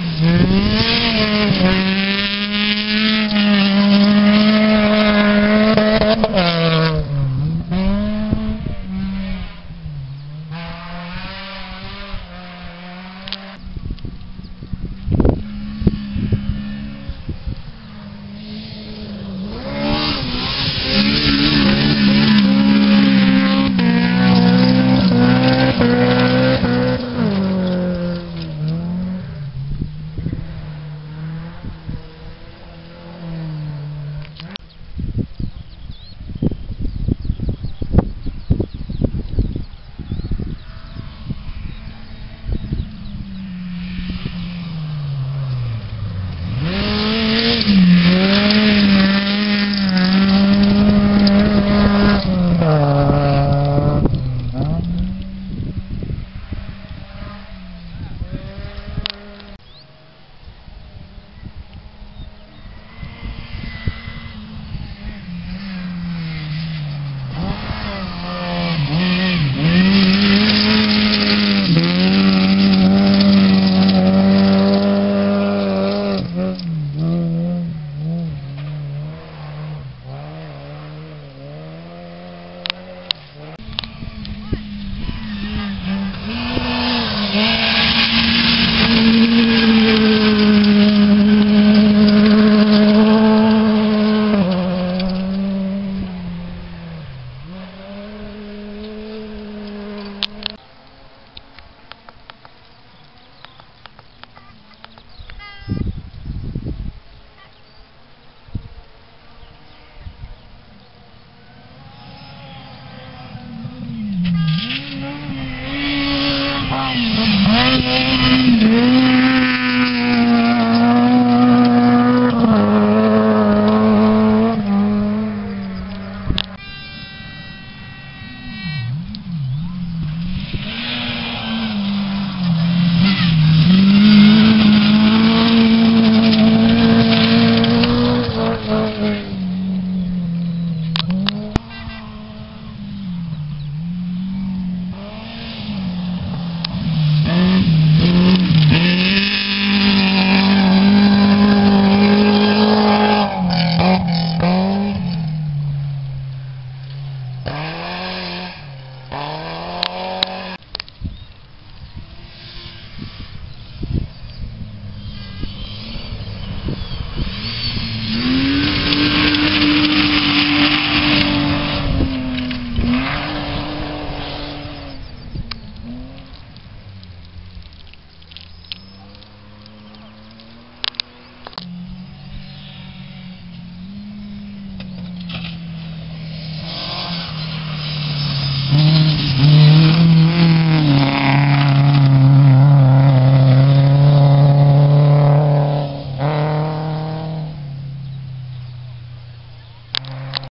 Mm-hmm.